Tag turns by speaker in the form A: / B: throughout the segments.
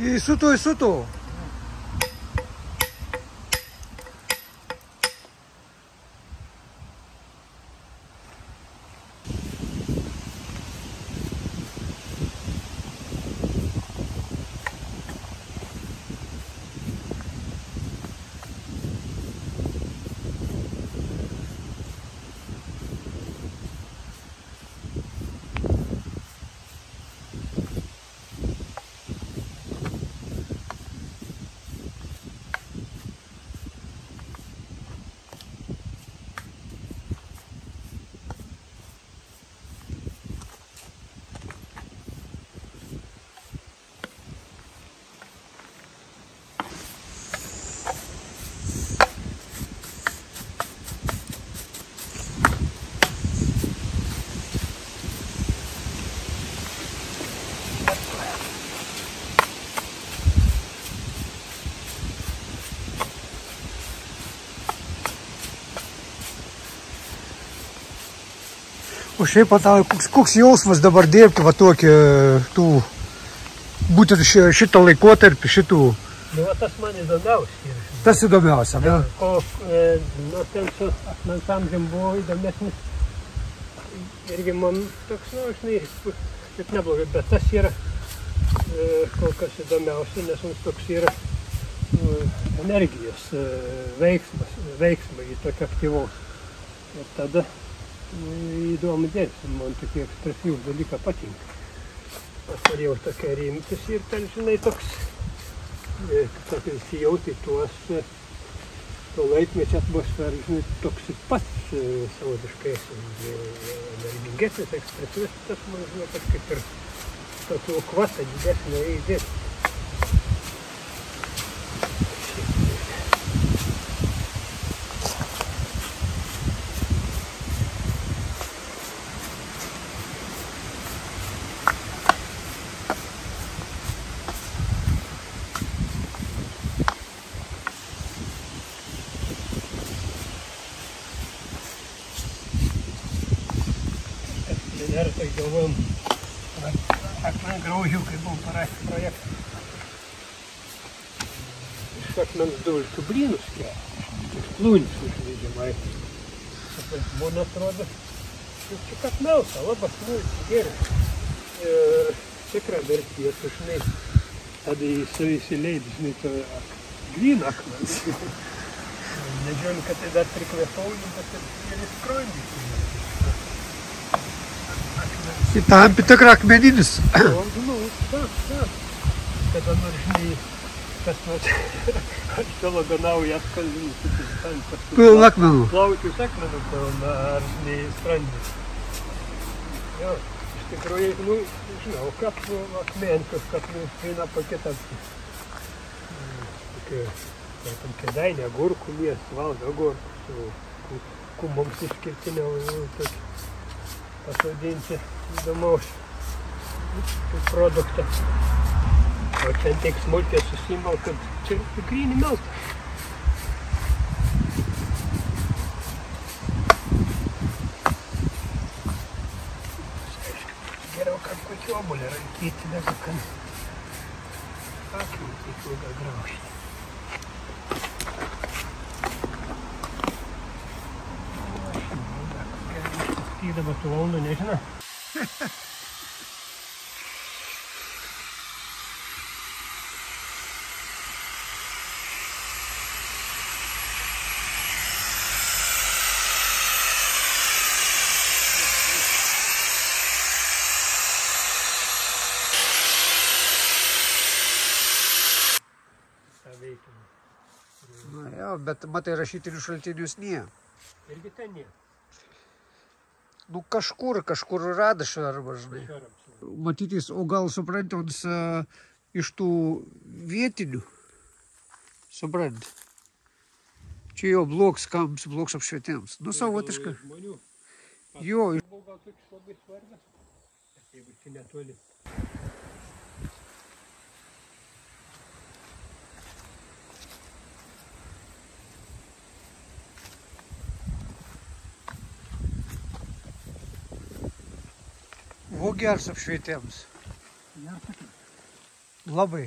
A: E sutu.
B: E sutu. O šiaip patau, koks, koks jausmas dabar dirbti va tokį, tų, būtent ši- šitą laikotarpį, šitų,
A: Nu, va tas man įdomiausia. yra.
B: tas įdomiausia, ne?
A: Ko, e, nu, ten su akmens amžiam buvo įdomesnis. Irgi man toks, nu, žinai, kaip neblogai, bet tas yra e, kol kas įdomiausia, nes mums toks yra nu, energijos e, veiksmas, veiksmai tokio aktyvaus. Ir tada įdomu dirbti, man tokie ekspresyvų dalyką patinka. Aš norėjau tokia rimtis ir ten, žinai, toks e, tokį įsijauti tuos e, to laikmečio atmosferą, žinai, toks ir pats e, savotiškai energingesnis, ekspresyvus, tas man, žinai, kad kaip ir tokio kvata didesnio įdėti. Akmens dulkių blynus kelia, iš plūnius užvežimai. Man atrodo, čia kad melsa, labas, nu, gerai. Ir tikra vertė, tu žinai, tada į savį įsileidai, žinai, to gryną akmenį. Nežiūrint, kad tai dar prikvėpauju, bet ir, ir įskrojimai.
B: Į tam tikra akmeninis.
A: O, nu, taip, taip. Kada nors, žinai, kas nors archeologonauja atkalbinį, tai ten paskui.
B: Pilna akmenų.
A: Plaukius akmenų pilna, ar žinai, sprandis. Jo, iš tikrųjų, nu, žinau, kad nu, akmenkas, kad nu, eina po kitą. Tokia, tarkim, kėdainė, agurkų miestas, valdo agurkų kumoms išskirtinio, nu, pasodinti įdomaus produktą. Dat zijn niks moeilijks als je zien kunt. De green melk. Дерево ракеты даже как... Так, вот такой гагравший. Şimdi bakıyorum
B: onu ne bet matai, rašytinių šaltinius nie.
A: Irgi ten ne.
B: Nu, kažkur, kažkur radašą arba, žinai. Matytis, o gal supranti, ons uh, iš tų vietinių, supranti. Čia jo bloks kams, bloks apšvietėms. Nu, savotiška. Jo,
A: gal toks labai svarbios. Bet jeigu čia netoli.
B: O gers apšvietėms.
A: Labai.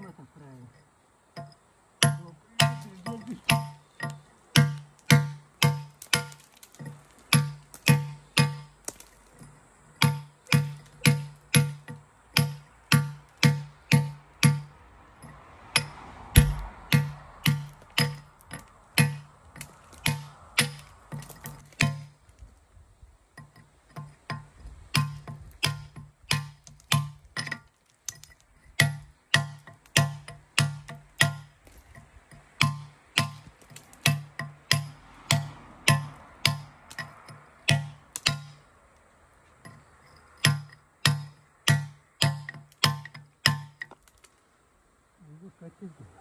A: в этом правильно. Mm-hmm.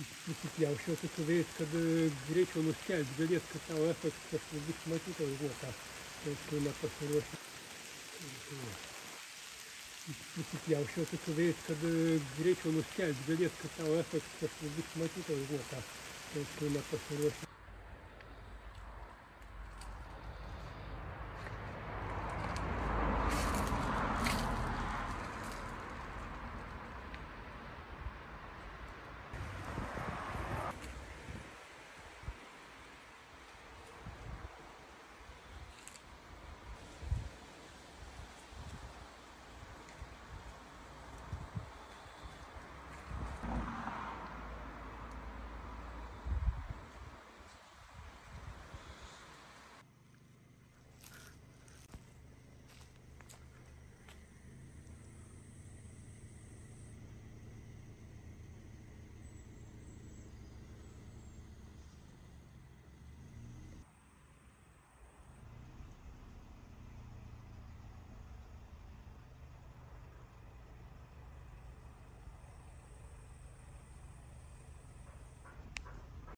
A: Prisipjaučiau tokiu vėjais, kad e, greičiau nuskelbti galėt, kad tavo efektas bus matytas, žinai, ką tai tu nepasiruoši. Prisipjaučiau tokiu vėjais, kad e, greičiau nuskelbti galėt, kad tavo efektas bus matytas, žinai, ką tai tu nepasiruoši.